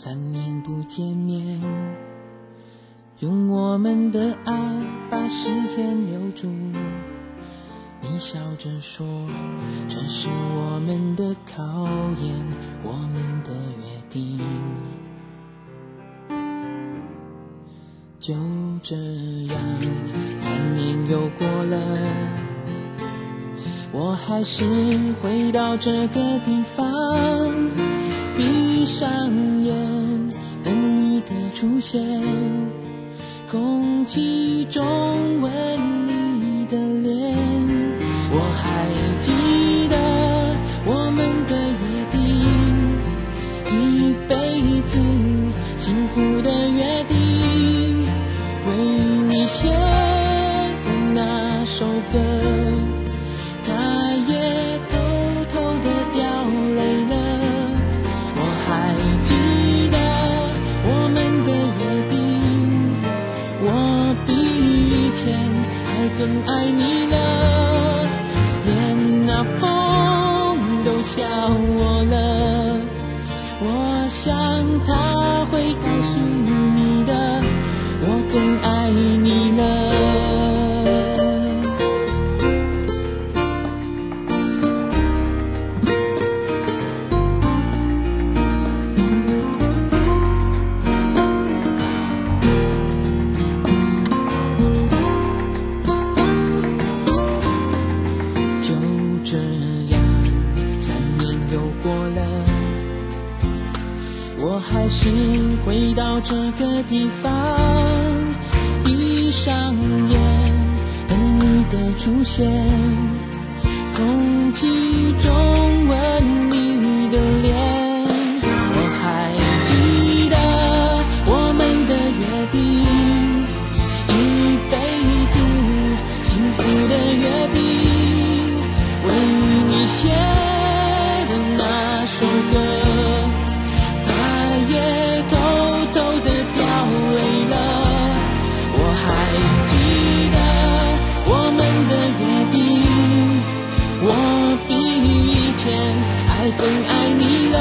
三年不见面用我们的爱把时间留住。你笑着说这是我们的考验我们的约定。就这样三年又过了我还是回到这个地方。闭上眼等你的出现，空气中闻你的脸，我还记得我们的约定，一辈子幸福的约定。为你写的那首歌，更爱你了，连那风都笑我了。我想他会告诉走过了。我还是回到这个地方，闭上眼等你的出现，空气中吻你的脸。我还记得我们的约定，一辈子幸福的约定。为你写首歌。也偷偷的掉泪了。我还记得我们的约定，我比以前还更爱你了，